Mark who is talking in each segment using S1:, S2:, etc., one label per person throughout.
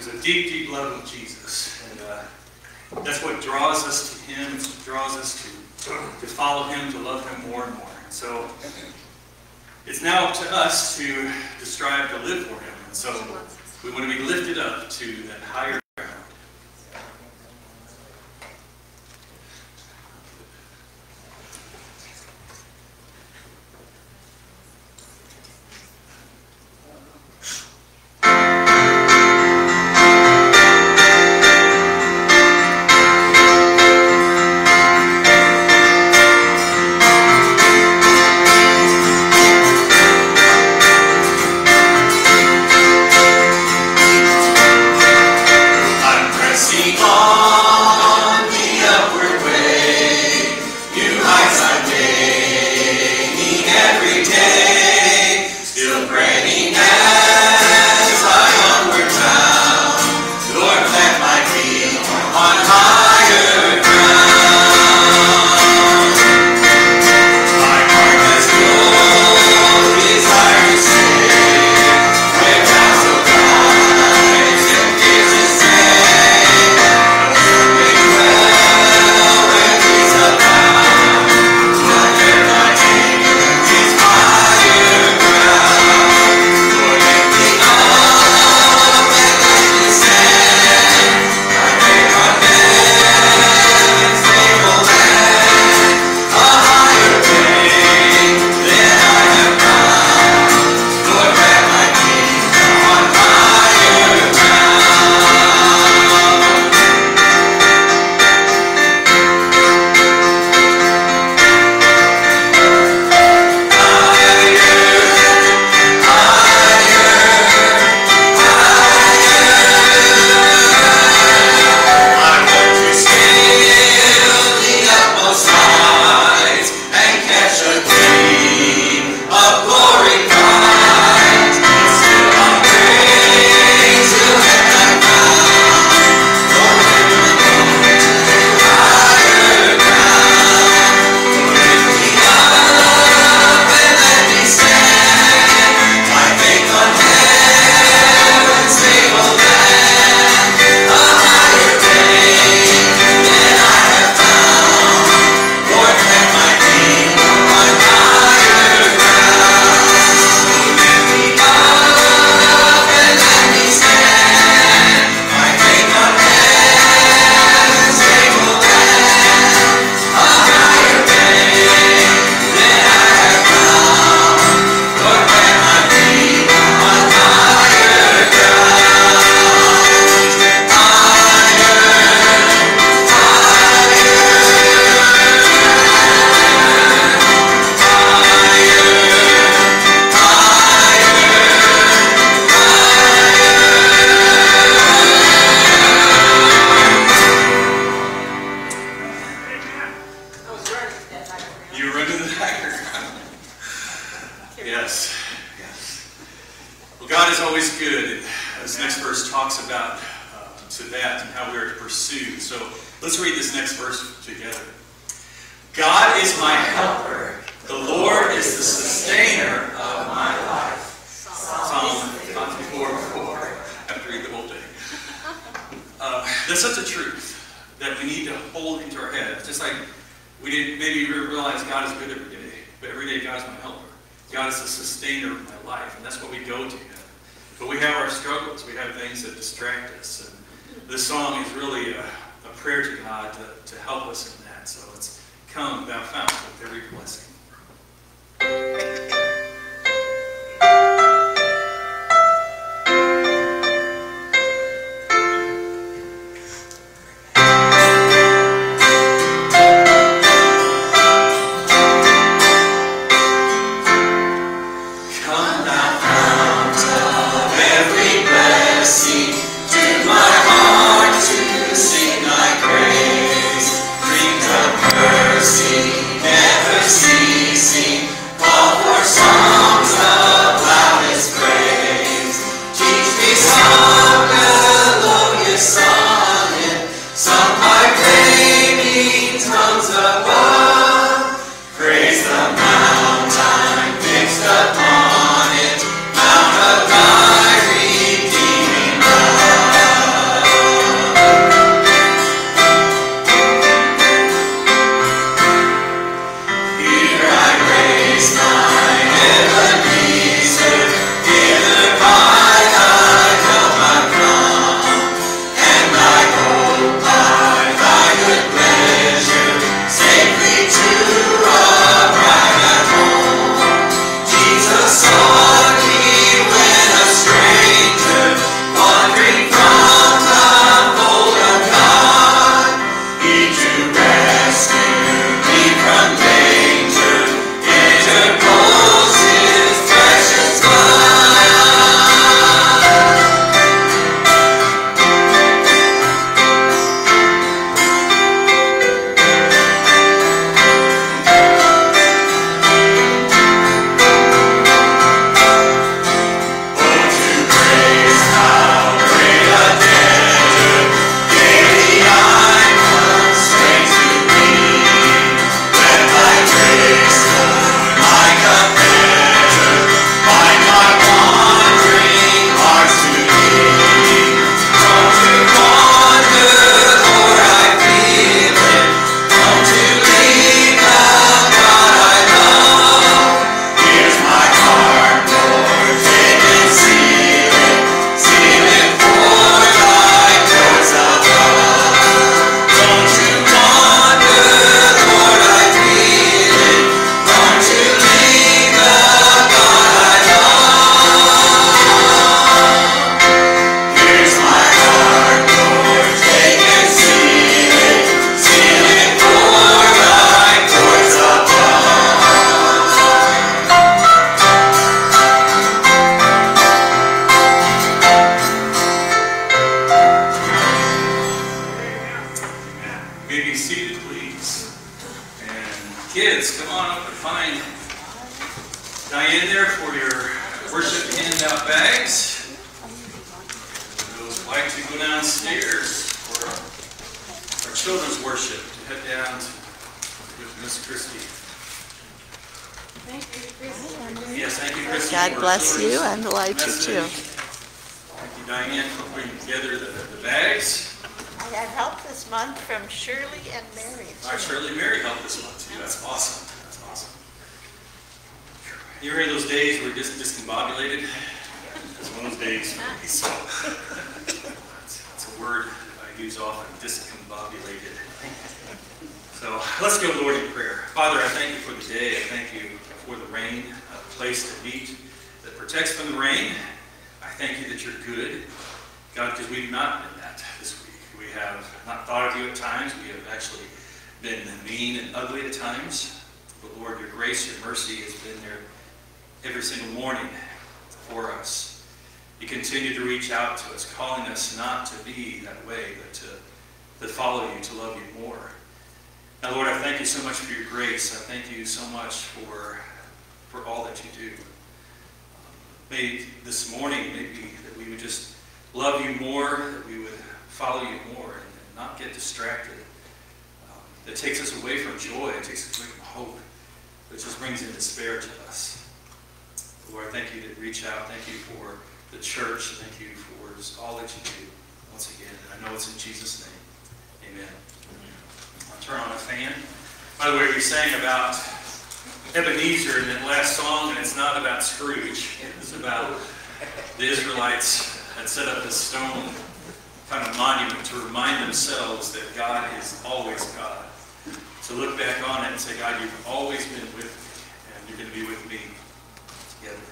S1: There's a deep, deep love of Jesus. And uh, that's what draws us to him. It draws us to, to follow him, to love him more and more. And so it's now up to us to, to strive to live for him. And so we want to be lifted up to that higher read this next verse
S2: too.
S1: message. Thank you, Diane, for putting together the, the bags.
S2: I had help this month from Shirley and Mary.
S1: All right, Shirley Mary helped this one too. That's awesome. That's awesome. You ever hear those days where you're just discombobulated? It's one of those days for me, so. It's it's a word I use often, discombobulated. So let's go, Lord, in prayer. Father, I thank you for the day. I thank you for the rain, a place to meet that protects from the rain. I thank you that you're good, God, because we've not been that this week. We have not thought of you at times. We have actually been mean and ugly at times. But Lord, your grace, your mercy has been there every single morning for us. You continue to reach out to us, calling us not to be that way, but to, to follow you, to love you more. Now, Lord, I thank you so much for your grace. I thank you so much for, for all that you do. May this morning, maybe that we would just love you more, that we would follow you more, and not get distracted. Um, that takes us away from joy, it takes us away from hope, it just brings in despair to us. Lord, thank you to reach out. Thank you for the church. Thank you for just all that you do once again. And I know it's in Jesus' name. Amen. I'll turn on a fan. By the way, we sang about Ebenezer in that last song, and it's not about Scrooge. It's about the Israelites had set up this stone kind of monument to remind themselves that God is always God. So look back on it and say, God, you've always been with me, and you're going to be with me together.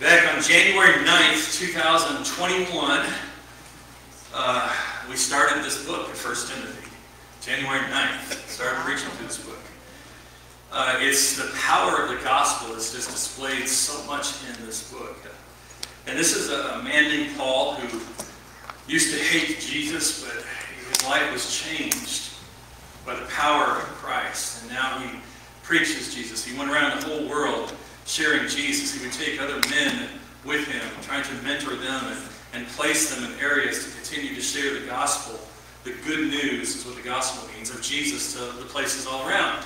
S1: Back on January 9th, 2021, uh, we started this book, 1 Timothy. January 9th, started preaching through this book. Uh, it's the power of the gospel is just displayed so much in this book. And this is a, a man named Paul who used to hate Jesus, but his life was changed by the power of Christ. And now he preaches Jesus. He went around the whole world sharing Jesus. He would take other men with him, trying to mentor them and, and place them in areas to continue to share the gospel. The good news is what the gospel means of Jesus to the places all around.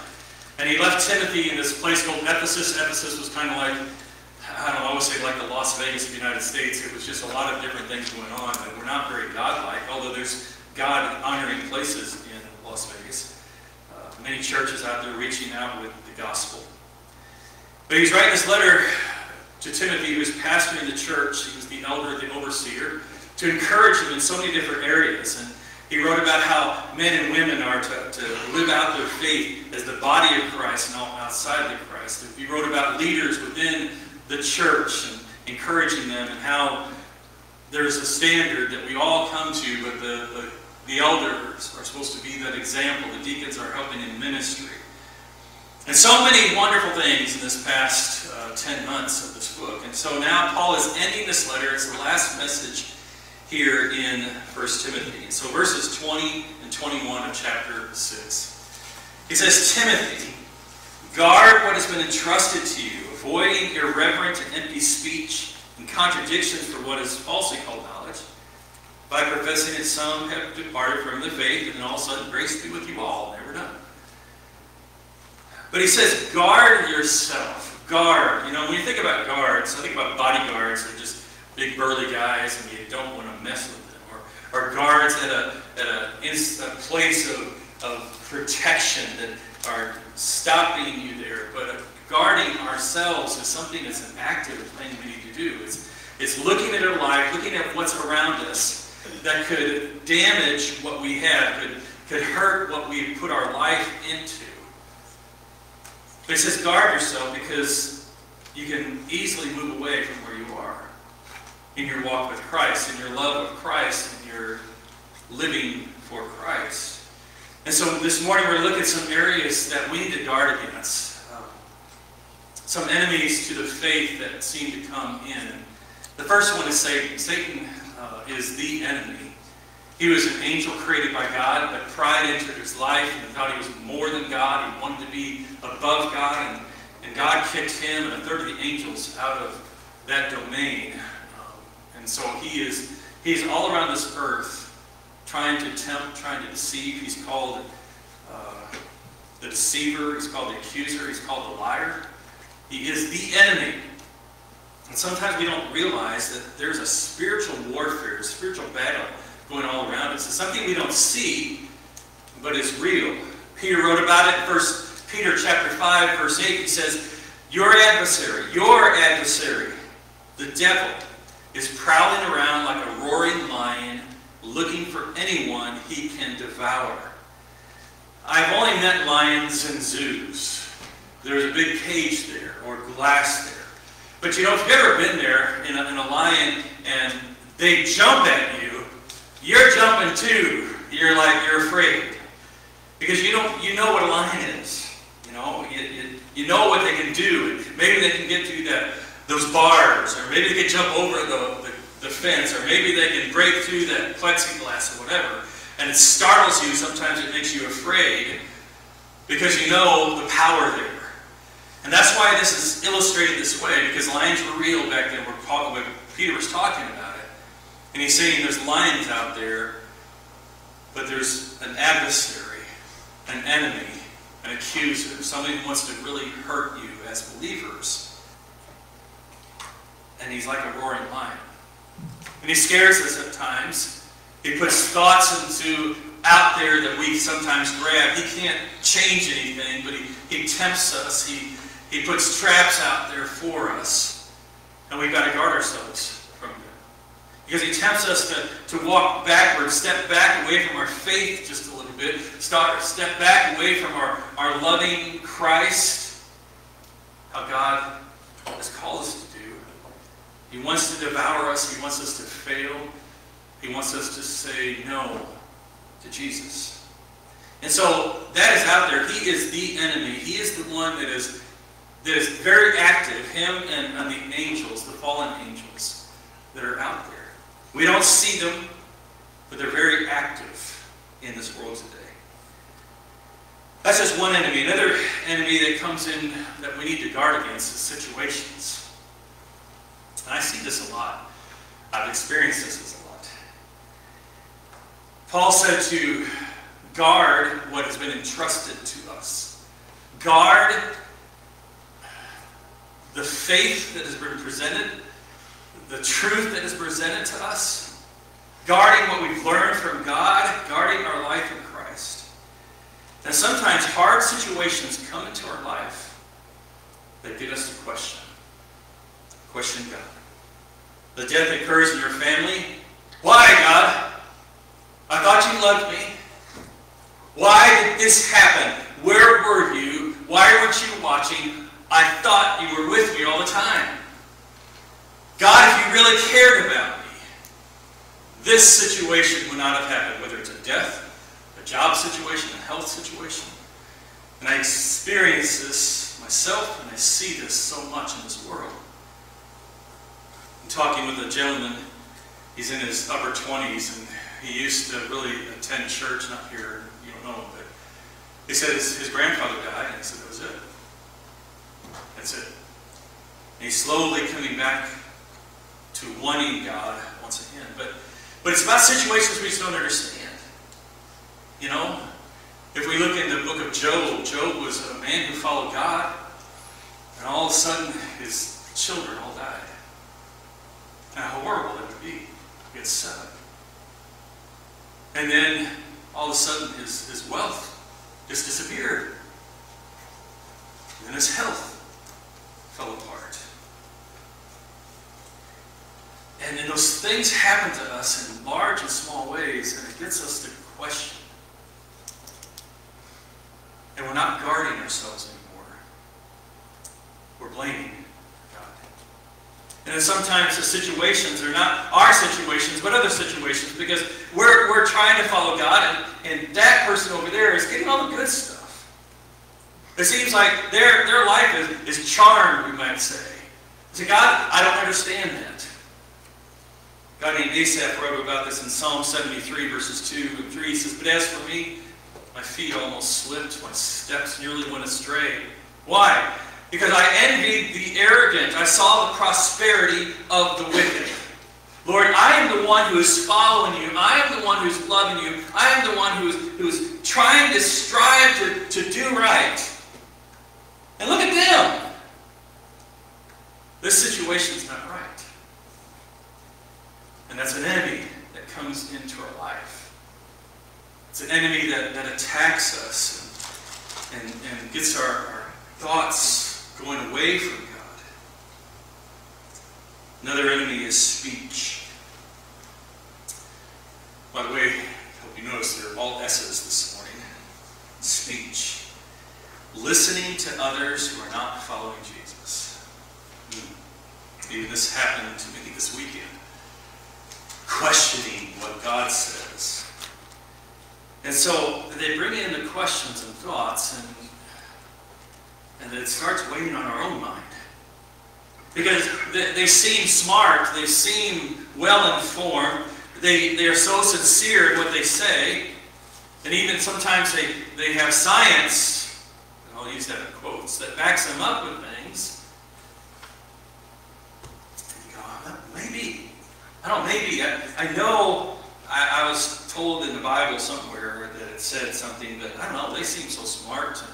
S1: And he left Timothy in this place called Ephesus. Ephesus was kind of like, I don't always say like the Las Vegas of the United States. It was just a lot of different things going on that were not very godlike, although there's God honoring places in Las Vegas. Uh, many churches out there reaching out with the gospel. But he's writing this letter to Timothy, who was pastoring the church. He was the elder, the overseer, to encourage him in so many different areas. And he wrote about how men and women are to, to live out their faith as the body of Christ and all outside of Christ. He wrote about leaders within the church and encouraging them and how there's a standard that we all come to, but the, the, the elders are supposed to be that example. The deacons are helping in ministry. And so many wonderful things in this past uh, 10 months of this book. And so now Paul is ending this letter. It's the last message here in 1 Timothy. So verses 20 and 21 of chapter 6. He says, Timothy, guard what has been entrusted to you, avoiding irreverent and empty speech and contradictions for what is falsely called. By professing that some have departed from the faith, and all of a sudden grace be with you all. Never done. But he says, guard yourself. Guard. You know, when you think about guards, I think about bodyguards. They're just big burly guys, and you don't want to mess with them. Or, or guards at a at a, a place of, of protection that are stopping you there. But uh, guarding ourselves is something that's an active thing we need to do. It's it's looking at our life, looking at what's around us that could damage what we have, could could hurt what we put our life into. But it says guard yourself because you can easily move away from where you are in your walk with Christ, in your love of Christ, in your living for Christ. And so this morning we're looking at some areas that we need to guard against. Um, some enemies to the faith that seem to come in. The first one is Satan. Satan is the enemy. He was an angel created by God, but pride entered his life and he thought he was more than God. He wanted to be above God, and, and God kicked him and a third of the angels out of that domain. Um, and so he is he's all around this earth trying to tempt, trying to deceive. He's called uh, the deceiver, he's called the accuser, he's called the liar. He is the enemy. And sometimes we don't realize that there's a spiritual warfare, a spiritual battle going all around us. It's something we don't see, but it's real. Peter wrote about it in 1 Peter chapter 5, verse 8. He says, Your adversary, your adversary, the devil, is prowling around like a roaring lion, looking for anyone he can devour. I've only met lions in zoos. There's a big cage there, or glass there. But you know, if you've ever been there in a, in a lion and they jump at you, you're jumping too. You're like, you're afraid. Because you don't, you know what a lion is. You know, you, you, you know what they can do. Maybe they can get through that, those bars, or maybe they can jump over the, the, the fence, or maybe they can break through that plexiglass or whatever. And it startles you, sometimes it makes you afraid, because you know the power there. And that's why this is illustrated this way, because lions were real back then when Peter was talking about it. And he's saying there's lions out there, but there's an adversary, an enemy, an accuser, somebody who wants to really hurt you as believers. And he's like a roaring lion. And he scares us at times. He puts thoughts into out there that we sometimes grab. He can't change anything, but he, he tempts us. He, he puts traps out there for us. And we've got to guard ourselves from them. Because he tempts us to, to walk backwards, step back away from our faith just a little bit, start, step back away from our, our loving Christ, how God has called us to do. He wants to devour us. He wants us to fail. He wants us to say no to Jesus. And so that is out there. He is the enemy. He is the one that is that is very active, him and, and the angels, the fallen angels that are out there. We don't see them, but they're very active in this world today. That's just one enemy. Another enemy that comes in that we need to guard against is situations. And I see this a lot. I've experienced this a lot. Paul said to guard what has been entrusted to us. Guard the faith that has been presented, the truth that is presented to us, guarding what we've learned from God, guarding our life in Christ. And sometimes hard situations come into our life that get us to question. Question God. The death occurs in your family. Why, God? I thought you loved me. Why did this happen? Where were you? Why weren't you watching? I thought you were with me all the time. God, if you really cared about me, this situation would not have happened, whether it's a death, a job situation, a health situation. And I experience this myself, and I see this so much in this world. I'm talking with a gentleman, he's in his upper 20s, and he used to really attend church, not here, you don't know him, but he said his, his grandfather died, and he said that was it. That's it. And he's slowly coming back to wanting God once again. But, but it's about situations we just don't understand. You know, if we look in the book of Job, Job was a man who followed God, and all of a sudden his children all died. And how horrible that would be. He had seven. And then all of a sudden his, his wealth just disappeared. And his health fell apart. And then those things happen to us in large and small ways, and it gets us to question. And we're not guarding ourselves anymore. We're blaming God. And then sometimes the situations are not our situations, but other situations, because we're, we're trying to follow God, and, and that person over there is getting all the good stuff. It seems like their, their life is, is charmed, we might say. Say, God, I don't understand that. guy named Asaph wrote about this in Psalm 73, verses 2 and 3. He says, But as for me, my feet almost slipped, my steps nearly went astray. Why? Because I envied the arrogant. I saw the prosperity of the wicked. Lord, I am the one who is following you. I am the one who's loving you. I am the one who is, who is trying to strive to, to do right. And look at them. This situation is not right. And that's an enemy that comes into our life. It's an enemy that, that attacks us and, and, and gets our, our thoughts going away from God. Another enemy is speech. By the way, I hope you noticed they're all S's this morning. Speech. Listening to others who are not following Jesus. Hmm. Even this happened to me this weekend. Questioning what God says. And so they bring in the questions and thoughts, and, and it starts weighing on our own mind. Because they, they seem smart, they seem well informed, they, they are so sincere in what they say, and even sometimes they, they have science, I'll use that in quotes, that backs them up with things. And you go, "Uh, maybe, I don't know, maybe, I, I know I, I was told in the Bible somewhere that it said something, but I don't know, they seem so smart. And,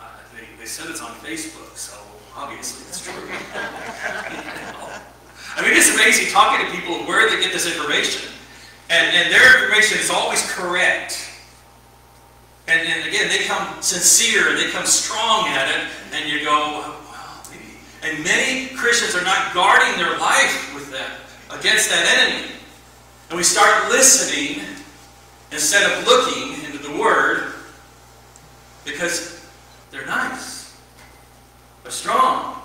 S1: uh, they, they said it's on Facebook, so obviously it's true. I mean, it's amazing talking to people where they get this information. And, and their information is always correct. And, and again, they come sincere, they come strong at it, and you go, well, maybe. And many Christians are not guarding their life with that, against that enemy. And we start listening instead of looking into the Word because they're nice, they're strong,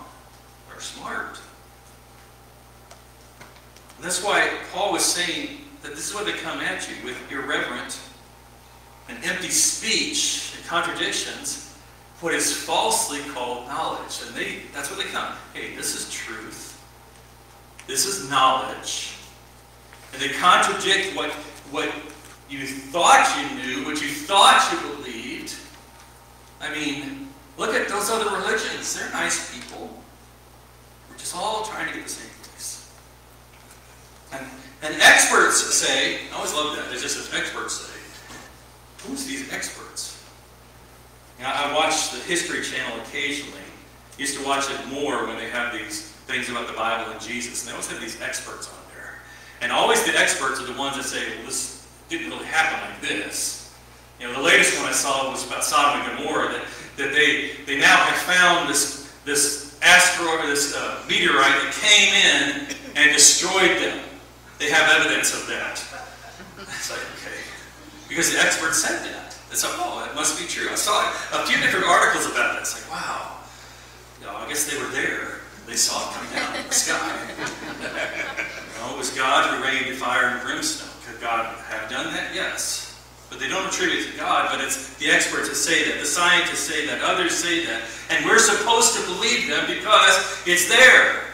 S1: they're smart. And that's why Paul was saying that this is what they come at you with irreverent and empty speech and contradictions, what is falsely called knowledge. And they that's what they come. Hey, this is truth. This is knowledge. And they contradict what, what you thought you knew, what you thought you believed. I mean, look at those other religions. They're nice people. We're just all trying to get the same place. And, and experts say, I always love that. There's just as experts say, who's these experts? I watch the History Channel occasionally. Used to watch it more when they have these things about the Bible and Jesus. And they always have these experts on there. And always the experts are the ones that say, well, this didn't really happen like this. You know, the latest one I saw was about Sodom and Gomorrah, that, that they, they now have found this, this asteroid, this uh, meteorite that came in and destroyed them. They have evidence of that. It's like, okay. Because the experts said that. It's like, oh, it must be true. I saw a few different articles about it. It's like, wow. You know, I guess they were there. They saw it come down from the sky. you know, it was God who rained fire and brimstone. Could God have done that? Yes. But they don't attribute it to God, but it's the experts that say that, the scientists say that, others say that. And we're supposed to believe them because it's there.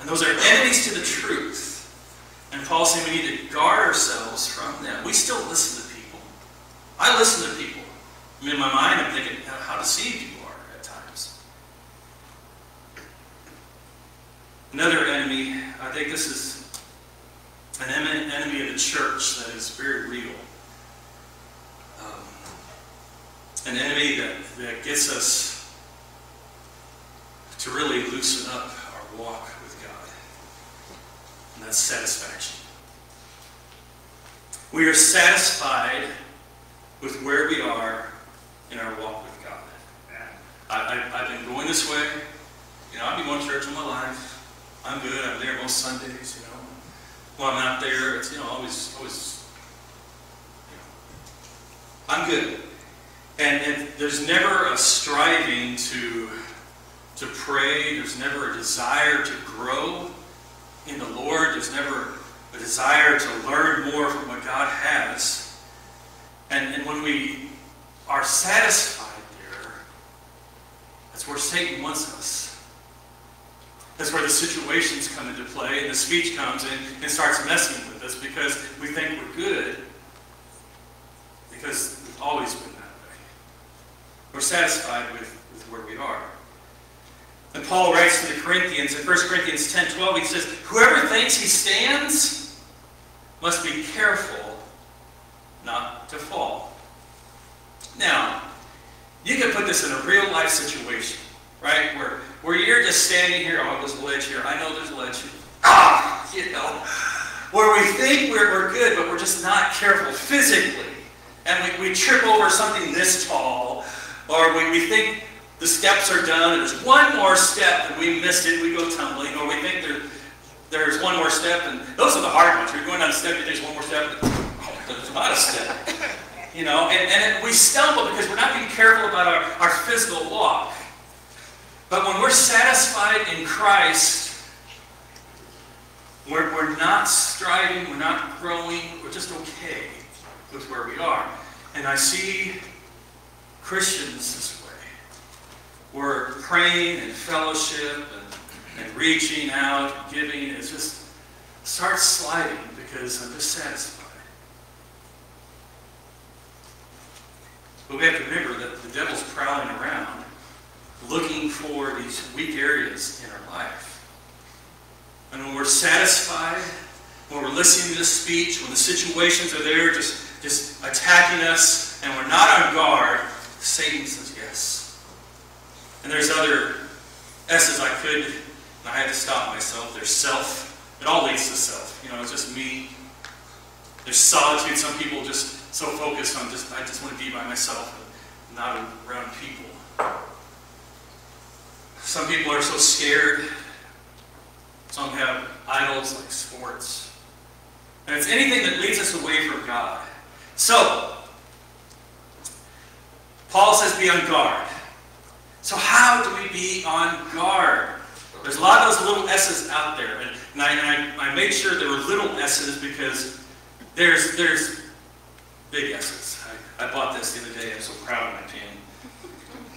S1: And those are enemies to the truth. And Paul saying we need to guard ourselves from them. We still listen to people. I listen to people. I mean, in my mind, I'm thinking how deceived you are at times. Another enemy, I think this is an enemy of the church that is very real. Um, an enemy that, that gets us to really loosen up our walk. And that's satisfaction. We are satisfied with where we are in our walk with God. I, I've been going this way. You know, I've been going to church all my life. I'm good. I'm there most Sundays, you know. Well, I'm not there. It's, you know, always, always. I'm good. And, and there's never a striving to, to pray. There's never a desire to grow in the Lord. There's never a desire to learn more from what God has. And, and when we are satisfied there, that's where Satan wants us. That's where the situations come into play and the speech comes in and starts messing with us because we think we're good because we've always been that way. We're satisfied with, with where we are. And Paul writes to the Corinthians in 1 Corinthians 10 12, he says, Whoever thinks he stands must be careful not to fall. Now, you can put this in a real life situation, right? Where, where you're just standing here, oh, there's a ledge here. I know there's a ledge here. Ah, you know. Where we think we're, we're good, but we're just not careful physically. And we, we trip over something this tall, or we, we think the steps are done, and there's one more step, and we missed it, we go tumbling, or we think there, there's one more step, and those are the hard ones. You're going down a step, you think there's one more step, oh, there's not a step. You know, and, and it, we stumble because we're not being careful about our, our physical walk. But when we're satisfied in Christ, we're, we're not striving, we're not growing, we're just okay with where we are. And I see Christians. We're praying and fellowship and, and reaching out, giving. It just starts sliding because I'm just satisfied. But we have to remember that the devil's prowling around looking for these weak areas in our life. And when we're satisfied, when we're listening to the speech, when the situations are there just, just attacking us, and we're not on guard, Satan says. And there's other S's I could, and I had to stop myself. There's self. It all leads to self. You know, it's just me. There's solitude. Some people just so focused on just, I just want to be by myself, and not around people. Some people are so scared. Some have idols like sports. And it's anything that leads us away from God. So, Paul says be on guard. So how do we be on guard? There's a lot of those little S's out there. And, and, I, I, I, made sure there were little S's because there's, there's big S's. I, I bought this the other day. I'm so proud of my pen.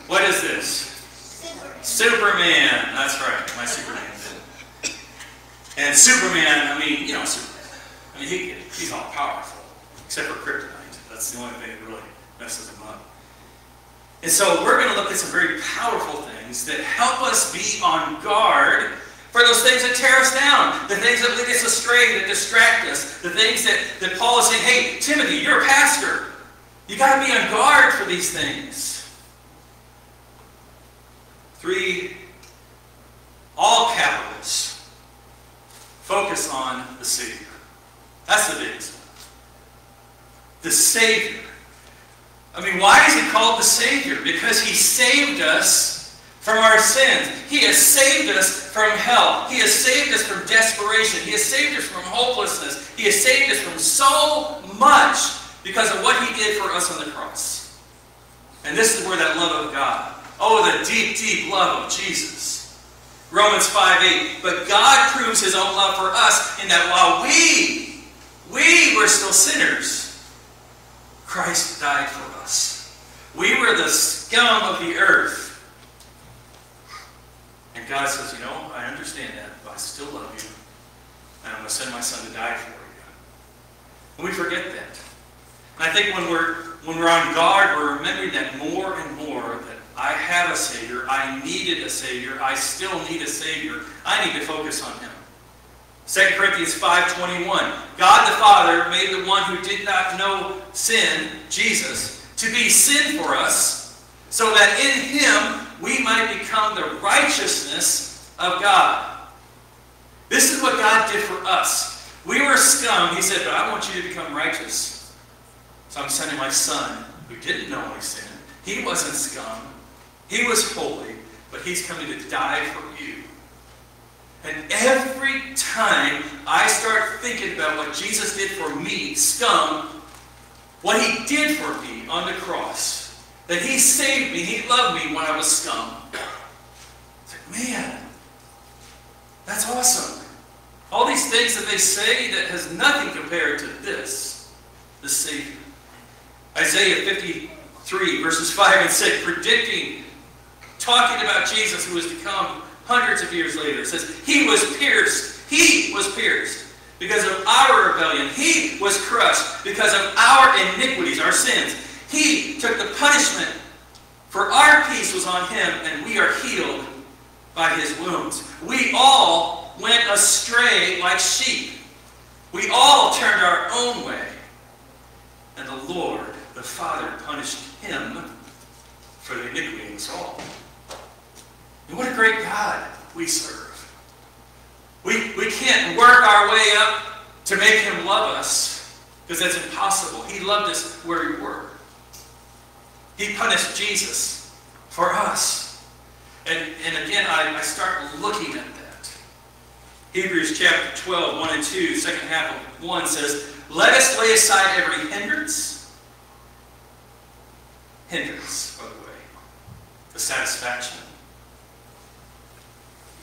S1: What is this? Superman. That's right, my Superman. And Superman, I mean, you know, Superman. I mean, he, he's all powerful, except for kryptonite. That's the only thing that really messes him up. And so we're going to look at some very powerful things that help us be on guard for those things that tear us down, the things that lead us astray, that distract us, the things that, that Paul is saying, hey, Timothy, you're a pastor. You got to be on guard for these things. Three, all capitals, focus on the Savior. That's the biggest one. The Savior. I mean, why is he called the Savior? Because he saved us from our sins. He has saved us from hell. He has saved us from desperation. He has saved us from hopelessness. He has saved us from so much because of what he did for us on the cross. And this is where that love of God Oh, the deep, deep love of Jesus. Romans 5 8. But God proves his own love for us in that while we, we were still sinners, Christ died for. We were the scum of the earth. And God says, you know, I understand that, but I still love you. And I'm going to send my son to die for you. And we forget that. And I think when we're when we're on guard, we're remembering that more and more that I have a Savior. I needed a Savior. I still need a Savior. I need to focus on Him. 2 Corinthians 5.21 God the Father made the one who did not know sin, Jesus, to be sin for us, so that in Him we might become the righteousness of God. This is what God did for us. We were scum. He said, but I want you to become righteous. So I'm sending my son, who didn't know any sin. He wasn't scum. He was holy, but he's coming to die for you. And every time I start thinking about what Jesus did for me, scum, what he did for me on the cross, that he saved me, he loved me when I was scum. It's like, man, that's awesome. All these things that they say that has nothing compared to this, the Savior. Isaiah 53, verses 5 and 6, predicting talking about Jesus who was to come hundreds of years later. It says, He was pierced. He was pierced because of our rebellion. He was crushed because of our iniquities, our sins. He took the punishment for our peace was on him, and we are healed by his wounds. We all went astray like sheep. We all turned our own way. And the Lord, the Father, punished him for the iniquity of us all. And what a great God we serve. We, we can't work our way up to make him love us because that's impossible. He loved us where we were. He punished Jesus for us. And, and again, I, I start looking at that. Hebrews chapter 12, 1 and 2, second half of 1 says, Let us lay aside every hindrance. Hindrance, by the way. The satisfaction.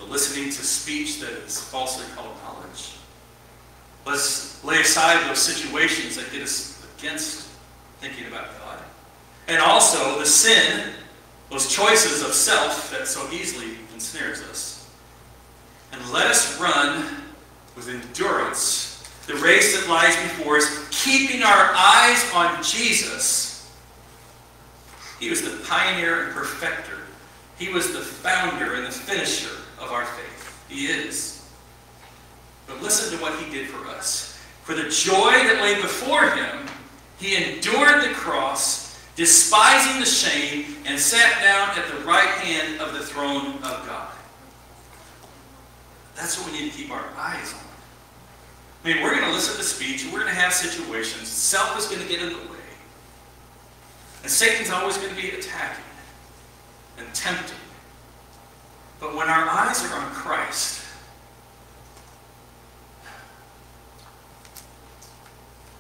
S1: The listening to speech that is falsely called knowledge. Let's lay aside those situations that get us against thinking about God. And also the sin, those choices of self that so easily ensnares us. And let us run with endurance the race that lies before us, keeping our eyes on Jesus. He was the pioneer and perfecter. He was the founder and the finisher of our faith. He is. But listen to what he did for us. For the joy that lay before him, he endured the cross despising the shame, and sat down at the right hand of the throne of God. That's what we need to keep our eyes on. I mean, we're going to listen to speech, we're going to have situations. Self is going to get in the way. And Satan's always going to be attacking and tempting. But when our eyes are on Christ,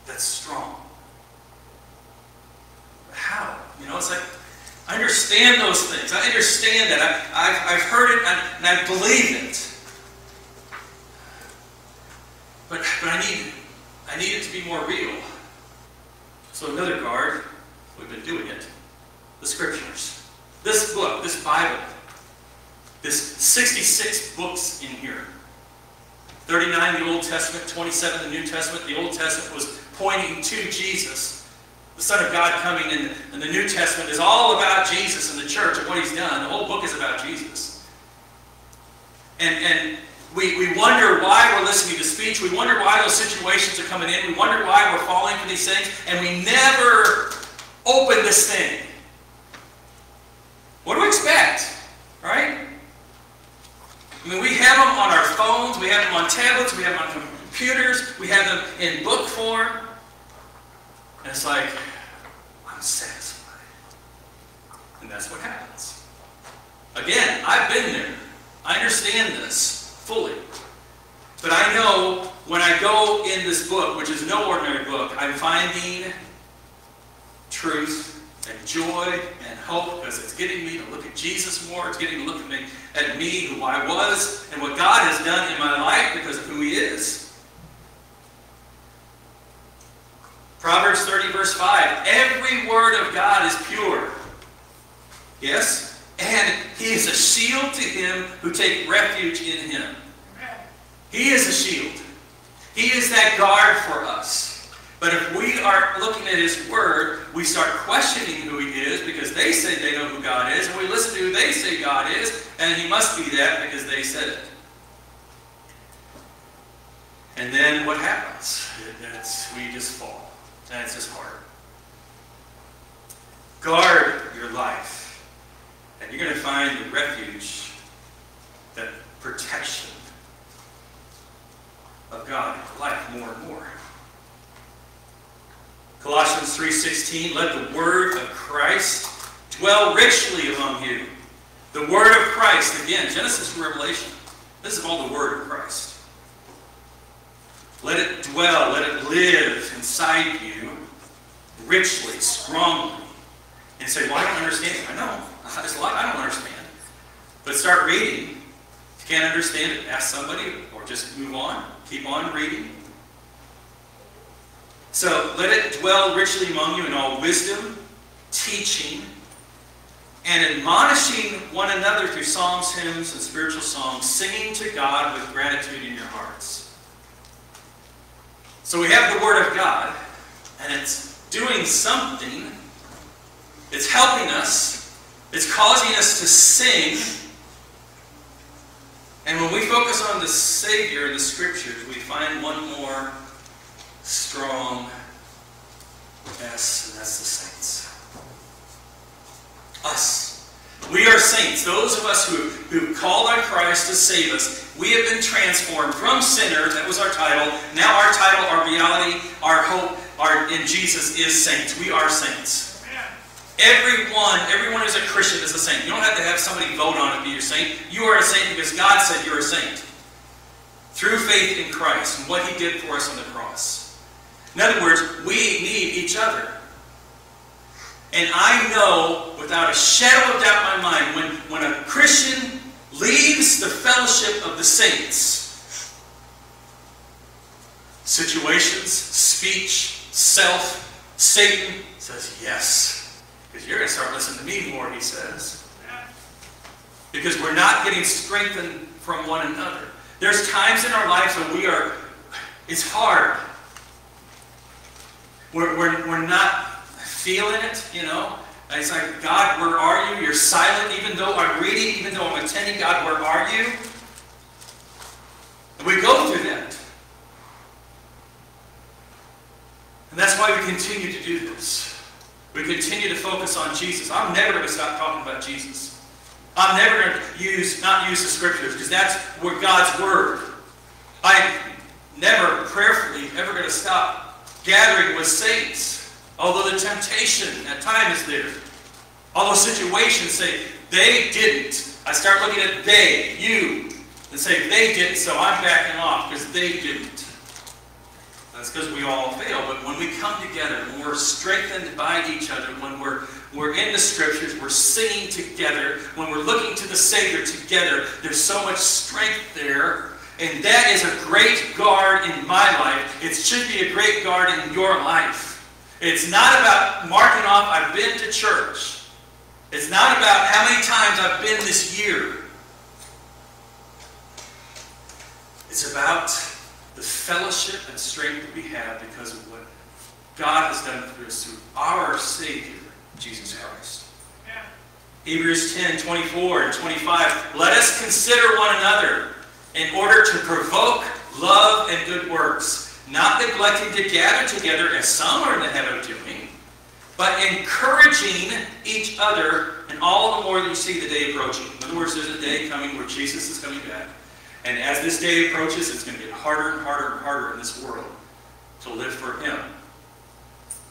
S1: that's strong. How? You know, it's like, I understand those things. I understand that. I, have I've heard it and I believe it. But, but I need it. I need it to be more real. So another guard, we've been doing it, the scriptures. This book, this Bible, 66 books in here. 39 the Old Testament, 27 the New Testament. The Old Testament was pointing to Jesus the Son of God coming in, in the New Testament is all about Jesus and the church and what he's done. The whole book is about Jesus. And, and we, we wonder why we're listening to speech. We wonder why those situations are coming in. We wonder why we're falling for these things. And we never open this thing. What do we expect? Right? I mean, we have them on our phones. We have them on tablets. We have them on computers. We have them in book form. And it's like, I'm satisfied. And that's what happens. Again, I've been there. I understand this fully. But I know when I go in this book, which is no ordinary book, I'm finding truth and joy and hope because it's getting me to look at Jesus more. It's getting to look at me, at me, who I was, and what God has done in my life because of who He is. Proverbs 30, verse 5. Every word of God is pure. Yes? And he is a shield to him who take refuge in him. He is a shield. He is that guard for us. But if we are looking at his word, we start questioning who he is because they say they know who God is, and we listen to who they say God is, and he must be that because they said it. And then what happens? We just fall. That's his hard. Guard your life, and you're going to find the refuge, that protection of God in your life more and more. Colossians 3.16, let the word of Christ dwell richly among you. The word of Christ, again, Genesis and Revelation. This is all the word of Christ. Let it dwell, let it live inside you richly, strongly. And say, well, I don't understand. I know. There's a lot I don't understand. But start reading. If you can't understand it, ask somebody or just move on. Keep on reading. So let it dwell richly among you in all wisdom, teaching, and admonishing one another through psalms, hymns, and spiritual songs, singing to God with gratitude in your hearts. So we have the Word of God, and it's doing something. It's helping us. It's causing us to sing. And when we focus on the Savior in the Scriptures, we find one more strong S, and that's the saints. Us. We are saints. Those of us who, who called on Christ to save us, we have been transformed from sinner, that was our title. Now our title, our reality, our hope, our in Jesus is saints. We are saints. Everyone, everyone who's a Christian is a saint. You don't have to have somebody vote on it be your saint. You are a saint because God said you're a saint. Through faith in Christ and what He did for us on the cross. In other words, we need each other. And I know without a shadow of doubt in my mind, when, when a Christian leaves the fellowship of the saints, situations, speech, self, Satan says yes. Because you're going to start listening to me more, he says. Because we're not getting strengthened from one another. There's times in our lives when we are, it's hard. We're, we're, we're not feeling it, you know. It's like, God, where are you? You're silent, even though I'm reading, even though I'm attending. God, where are you? And we go through that. And that's why we continue to do this. We continue to focus on Jesus. I'm never going to stop talking about Jesus. I'm never going to use not use the scriptures because that's where God's word. I'm never prayerfully ever going to stop gathering with saints. Although the temptation at times is there. Although situations say they didn't. I start looking at they, you, and say they didn't, so I'm backing off because they didn't. That's because we all fail. But when we come together, when we're strengthened by each other, when we're, we're in the scriptures, we're singing together, when we're looking to the Savior together, there's so much strength there. And that is a great guard in my. It should be a great guard in your life. It's not about marking off, I've been to church. It's not about how many times I've been this year. It's about the fellowship and strength that we have because of what God has done for us through our Savior, Jesus Christ. Yeah. Hebrews 10 24 and 25. Let us consider one another in order to provoke love and good works, not neglecting to gather together as some are in the habit of doing, but encouraging each other, and all the more that you see the day approaching. In other words, there's a day coming where Jesus is coming back. And as this day approaches, it's going to get harder and harder and harder in this world to live for Him,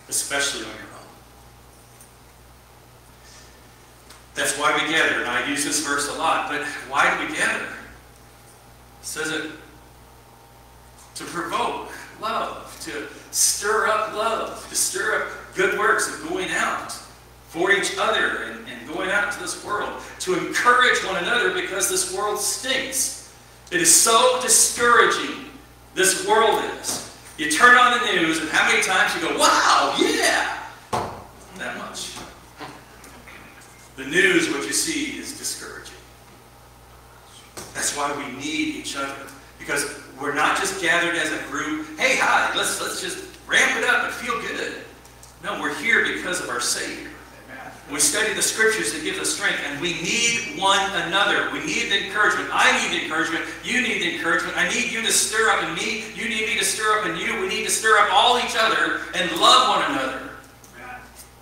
S1: especially on your own. That's why we gather, and I use this verse a lot, but why do we gather? It says it to provoke love, to stir up love, to stir up good works of going out for each other and, and going out into this world, to encourage one another because this world stinks. It is so discouraging, this world is. You turn on the news, and how many times you go, wow, yeah! That much. The news, what you see, is discouraging. That's why we need each other. Because we're not just gathered as a group, hey, hi, let's, let's just ramp it up and feel good. No, we're here because of our Savior. We study the scriptures that give us strength, and we need one another. We need the encouragement. I need the encouragement. You need the encouragement. I need you to stir up in me. You need me to stir up in you. We need to stir up all each other and love one another.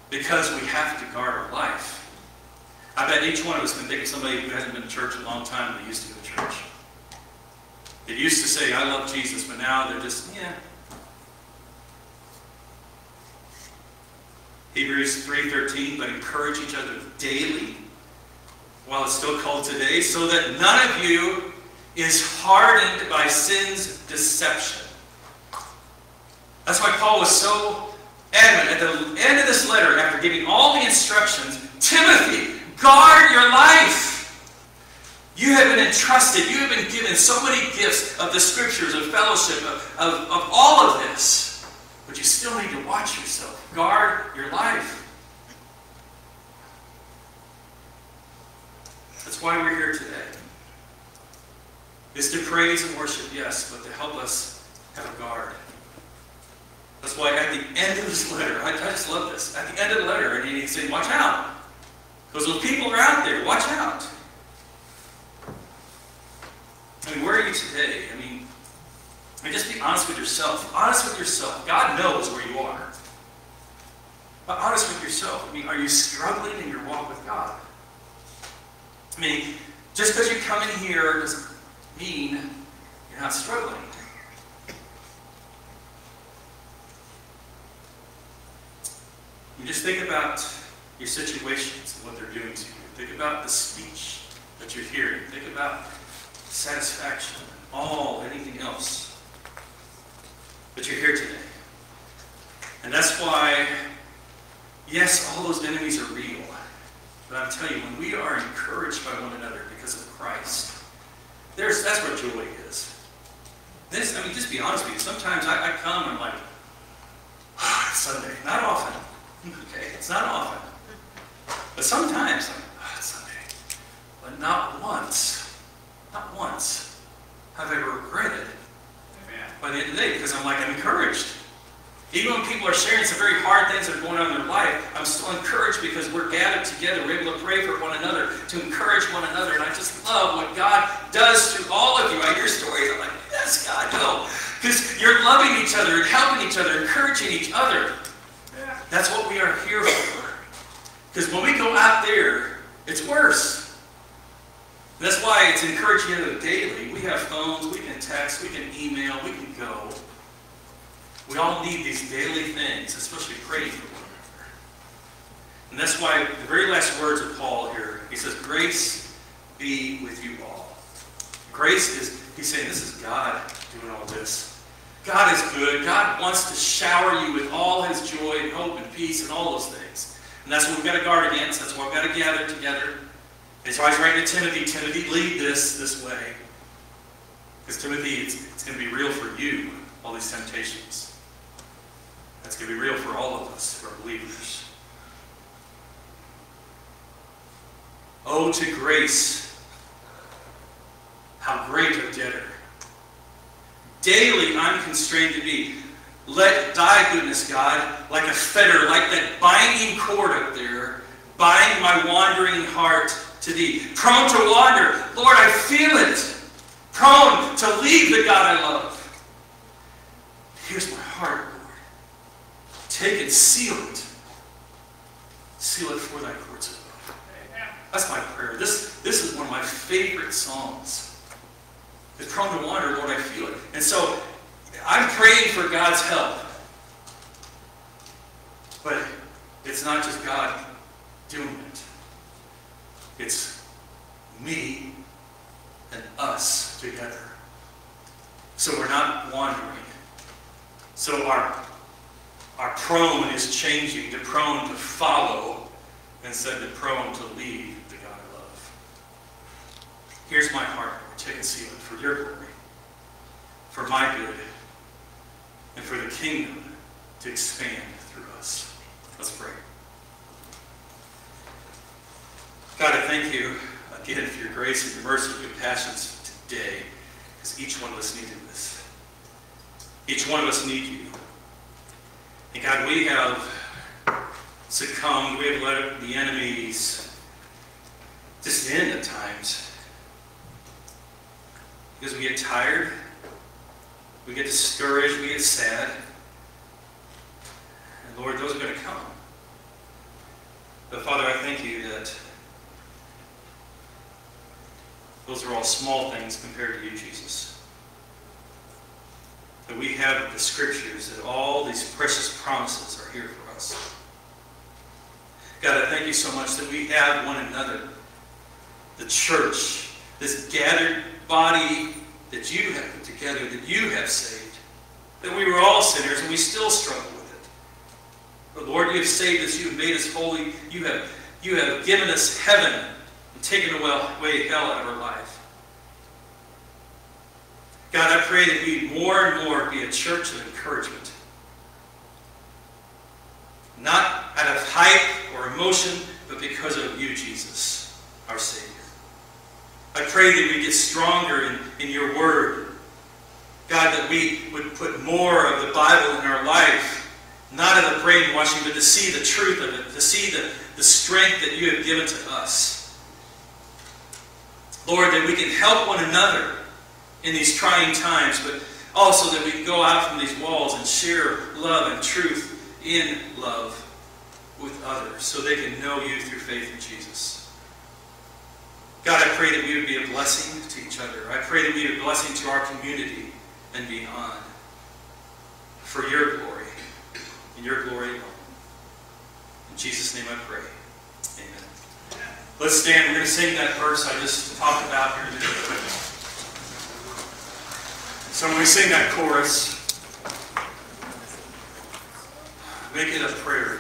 S1: Because we have to guard our life. I bet each one of us can think of somebody who hasn't been to church a long time and they used to go to church. They used to say, I love Jesus, but now they're just, yeah, Hebrews 3.13, but encourage each other daily while it's still called today, so that none of you is hardened by sin's deception. That's why Paul was so adamant at the end of this letter, after giving all the instructions, Timothy, guard your life. You have been entrusted, you have been given so many gifts of the scriptures, of fellowship, of, of, of all of this. But you still need to watch yourself. Guard your life. That's why we're here today. Is to praise and worship, yes, but to help us have a guard. That's why at the end of this letter, I, I just love this. At the end of the letter, and he's saying, watch out. Because those people are out there, watch out. I mean, where are you today? I mean, I mean, just be honest with yourself. Honest with yourself. God knows where you are. But honest with yourself. I mean, are you struggling in your walk with God? I mean, just because you come in here doesn't mean you're not struggling. You just think about your situations and what they're doing to you. Think about the speech that you're hearing. Think about satisfaction, all, anything else. But you're here today. And that's why, yes, all those enemies are real. But I'm telling you, when we are encouraged by one another because of Christ, there's, that's where joy is. This, I mean, just be honest with you. Sometimes I, I come and I'm like, ah, Sunday. Not often. Okay, it's not often. But sometimes, like, ah, Sunday. But not once, not once have I ever regretted by the end of the day because I'm like, I'm encouraged. Even when people are sharing some very hard things that are going on in their life, I'm still encouraged because we're gathered together. We're able to pray for one another, to encourage one another. And I just love what God does through all of you. I hear stories. I'm like, yes, God, no. Because you're loving each other and helping each other, encouraging each other. That's what we are here for. Because when we go out there, it's worse. That's why it's encouraging you daily. We have phones, we can text, we can email, we can go. We all need these daily things, especially praying for one another. And that's why the very last words of Paul here, he says, Grace be with you all. Grace is, he's saying, this is God doing all this. God is good. God wants to shower you with all his joy and hope and peace and all those things. And that's what we've got to guard against. That's why we've got to gather together. And so I was writing to Timothy, Timothy, lead this this way. Because Timothy, it's, it's going to be real for you, all these temptations. That's going to be real for all of us who are believers. Oh, to grace, how great a debtor. Daily I'm constrained to be. Let thy goodness, God, like a fetter, like that binding cord up there, bind my wandering heart to thee. Prone to wander. Lord, I feel it. Prone to leave the God I love. Here's my heart, Lord. Take it, seal it. Seal it for thy courts above. That's my prayer. This, this is one of my favorite songs. It's prone to wander, Lord, I feel it. And so I'm praying for God's help. But it's not just God doing it. It's me and us together. So we're not wandering. So our, our prone is changing to prone to follow instead of prone to leave the God I love. Here's my heart, Lord. Take and seal it for your glory, for my good, and for the kingdom to expand through us. Let's pray. God, I thank you again for your grace and your mercy and your passions today, because each one of us needed this. Each one of us need you. And God, we have succumbed, we have let the enemies just in at times. Because we get tired, we get discouraged, we get sad. And Lord, those are going to come. But Father, I thank you that those are all small things compared to you, Jesus. That we have the scriptures, that all these precious promises are here for us. God, I thank you so much that we have one another, the church, this gathered body that you have put together, that you have saved. That we were all sinners and we still struggle with it. But Lord, you have saved us, you have made us holy, you have, you have given us heaven taken away hell out of our life. God, I pray that we more and more be a church of encouragement. Not out of hype or emotion, but because of you, Jesus, our Savior. I pray that we get stronger in, in your word. God, that we would put more of the Bible in our life, not of the brainwashing, but to see the truth of it, to see the, the strength that you have given to us. Lord, that we can help one another in these trying times, but also that we can go out from these walls and share love and truth in love with others so they can know you through faith in Jesus. God, I pray that we would be a blessing to each other. I pray that we would be a blessing to our community and beyond for your glory and your glory alone. In Jesus' name I pray. Let's stand. We're going to sing that verse I just talked about here in a minute. So when we sing that chorus, make it a prayer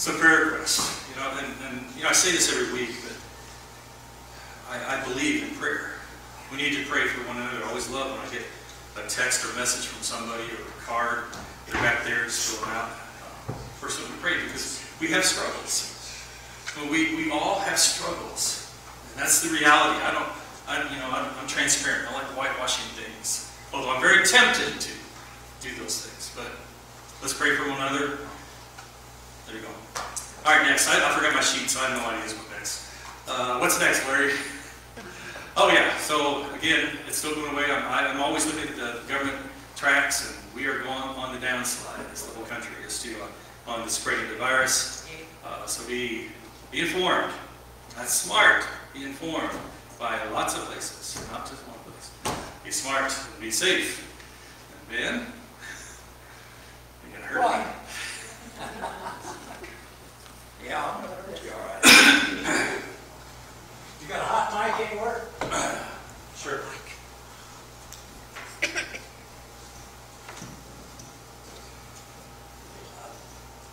S1: Some prayer requests, you know, and, and, you know, I say this every week, but I, I believe in prayer. We need to pray for one another. I always love when I get a text or a message from somebody or a card, they're back there just filling out. Uh, First one, we pray because we have struggles. Well, we, we all have struggles. And that's the reality. I don't, I, you know, I'm, I'm transparent. I like whitewashing things. Although I'm very tempted to do those things. But let's pray for one another. There you go. All right, next. I, I forgot my sheet, so I have no idea what next. Uh, what's next, Larry? Oh, yeah. So, again, it's still going away. I'm, I'm always looking at the government tracks, and we are going on the downslide as the whole country is to uh, on the spread of the virus. Uh, so be, be informed. That's smart. Be informed by lots of places, not just one place. Be smart and be safe. And Ben, you're going to hurt me.
S3: Yeah, I'm gonna hurt you, all right. You got a hot mic anywhere?
S1: Sure.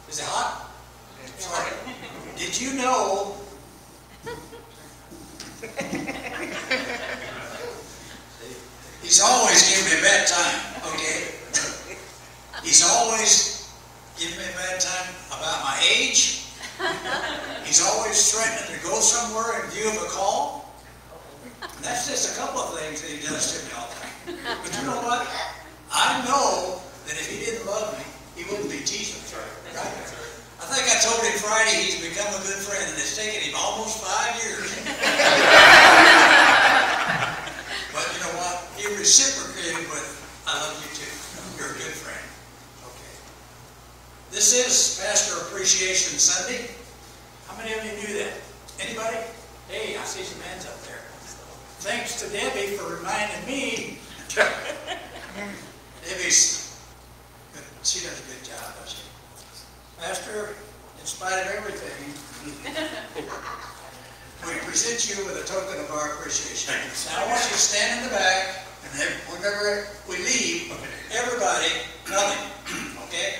S3: Is it hot? Sorry. Did you know? He's always giving me a bad time, okay? He's always giving me a bad time about my age. He's always threatening to go somewhere in view of a call. And that's just a couple of things that he does to me all the time. But you know what? I know that if he didn't love me, he wouldn't be teasing me. Right? I think I told him Friday he's become a good friend, and it's taken him almost five years. But you know what? He reciprocated with, I love you too. You're a good friend. Okay. This is Pastor Appreciation Sunday. How many of you knew that? Anybody? Hey, I see some hands up there. Thanks to Debbie for reminding me. Debbie's, good. she does a good job, doesn't she? Pastor, in spite of everything, we present you with a token of our appreciation. Now, I want you to stand in the back, and then whenever we leave, everybody, nothing, okay?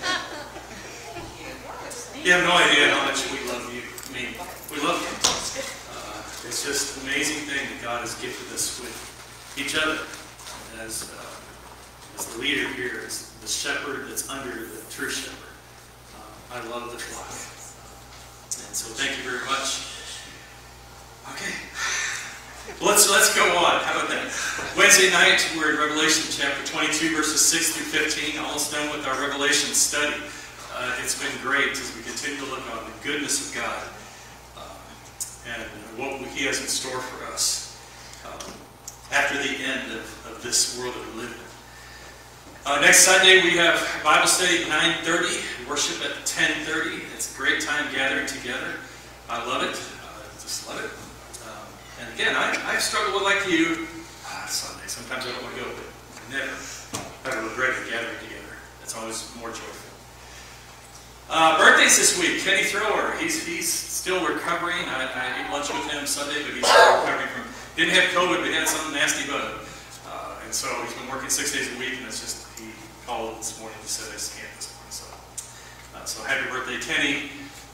S3: You
S4: have
S1: no idea how much we love you. I mean, we love you. Uh, it's just an amazing thing that God has gifted us with each other as, uh, as the leader here, as the shepherd that's under the true shepherd. Uh, I love the flock. And so thank you very much. Okay. Let's, let's go on. How about that? Wednesday night, we're in Revelation chapter 22, verses 6 through 15, almost done with our Revelation study. Uh, it's been great as we continue to look on the goodness of God uh, and what He has in store for us um, after the end of, of this world that we live in. Uh, next Sunday, we have Bible study at 9.30, worship at 10.30. It's a great time gathering together. I love it. Uh, just love it. Um, and again, I, I struggle with, like you, ah, Sunday. Sometimes I don't want to go, but I never ever regret of gathering together. It's always more joyful. Uh, birthdays this week. Kenny Thrower. He's he's still recovering. I, I ate lunch with him Sunday, but he's still recovering from. Didn't have COVID, but he had some nasty bug, uh, and so he's been working six days a week, and it's just he called this morning and said I just can't this morning. So, uh, so happy birthday, Kenny.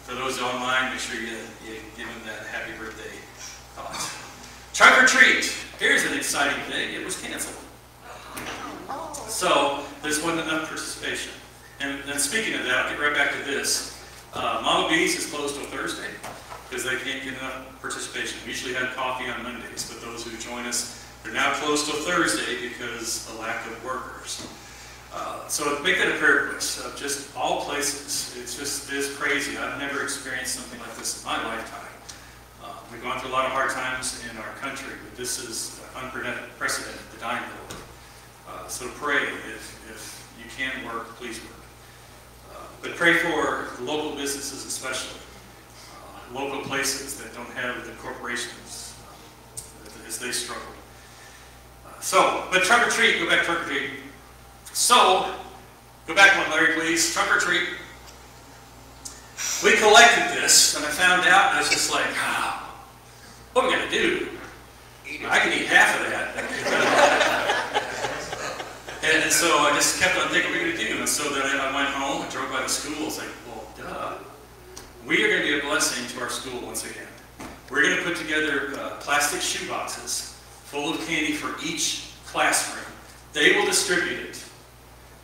S1: For those online, make sure you, you give him that happy birthday thought. Trunk or treat. Here's an exciting thing. It was canceled. So there's wasn't enough participation. And, and speaking of that, I'll get right back to this. Uh, Mama B's is closed till Thursday because they can't get enough participation. We usually have coffee on Mondays, but those who join us, they're now closed till Thursday because of lack of workers. Uh, so make that a prayer request of just all places. It's just it is crazy. I've never experienced something like this in my lifetime. Uh, we've gone through a lot of hard times in our country, but this is unprecedented, the dying Lord. Uh, so pray if, if you can work, please work. But pray for local businesses especially, uh, local places that don't have the corporations uh, as they struggle. Uh, so, but trunk or treat, go back trunk or treat. So, go back one, Larry, please. Trunk or treat. We collected this, and I found out, and I was just like, what am I going to do? I can eat half of that. And, so I just kept on thinking, what are we going to do? And so then I went home, I drove by the school, I was like, well, duh. We are going to be a blessing to our school once again. We're going to put together uh, plastic shoe boxes full of candy for each classroom. They will distribute it.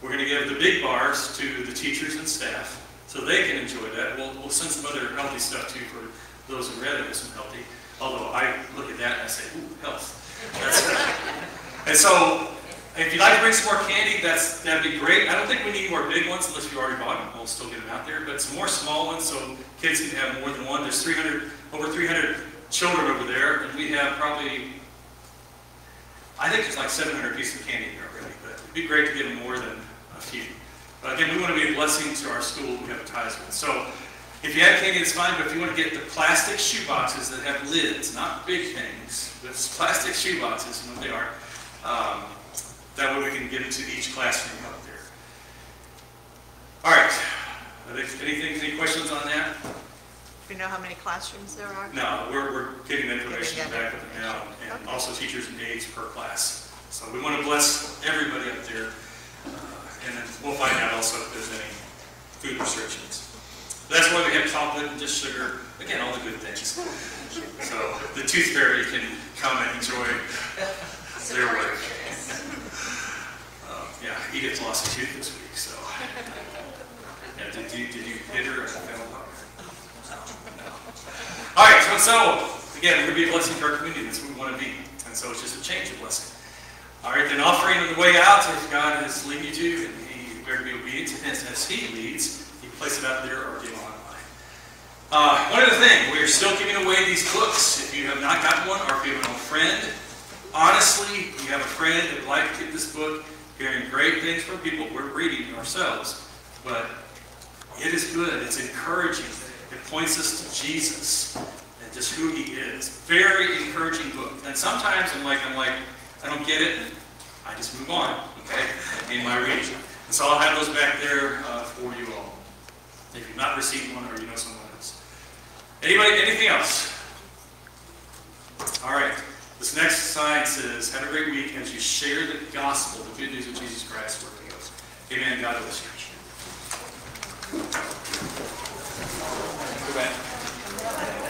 S1: We're going to give the big bars to the teachers and staff so they can enjoy that. We'll, we'll send some other healthy stuff too for those who rather have some healthy. Although I look at that and I say, ooh, health. That's and so if you'd like to bring some more candy, that's that'd be great. I don't think we need more big ones unless you already bought them. We'll still get them out there. But some more small ones so kids can have more than one. There's 300, over 300 children over there, and we have probably, I think there's like 700 pieces of candy here already. But it'd be great to get more than a few. But again, we want to be a blessing to our school we have ties with. So if you have candy, it's fine, but if you want to get the plastic shoe boxes that have lids, not big things, but plastic shoe boxes, you know what they are, um, that way we can get into each classroom up there. All right. Anything, any questions on that?
S2: Do you know how many classrooms there are?
S1: No, we're, we're getting information
S2: Getting
S1: back them now, and
S2: Okay.
S1: also teachers and aides per class. So we want to bless everybody up there, uh, and then we'll find out also if there's any food restrictions. That's why we have chocolate and just sugar, again, all the good things. So the tooth fairy can come and enjoy their work. Yeah, Edith lost a tooth this week, so. Yeah, did you, did you hit her? or fell? No. All right, so, so, again, we're going to be a blessing to our community, that's what we want to be. And so it's just a change of blessing. All right, then offering on the way out, if God is leading you to, and he better be obedient to as he leads, you place it out there or give online. Uh, one other thing, we are still giving away these books. If you have not gotten one, or if you have an old friend, honestly, you have a friend that would like to get this book, hearing great things from people, we're reading ourselves, but it is good. It's encouraging. It points us to Jesus and just who He is. Very encouraging book. And sometimes I'm like, I'm like, I don't get it, I just move on. Okay, in my reading. And so I'll have those back there uh, for you all. If you've not received one, or you know someone else. Anybody? Anything else? All right. This next sign says, have a great week as you share the gospel, the good news of Jesus Christ with us. Amen. God bless you. Goodbye.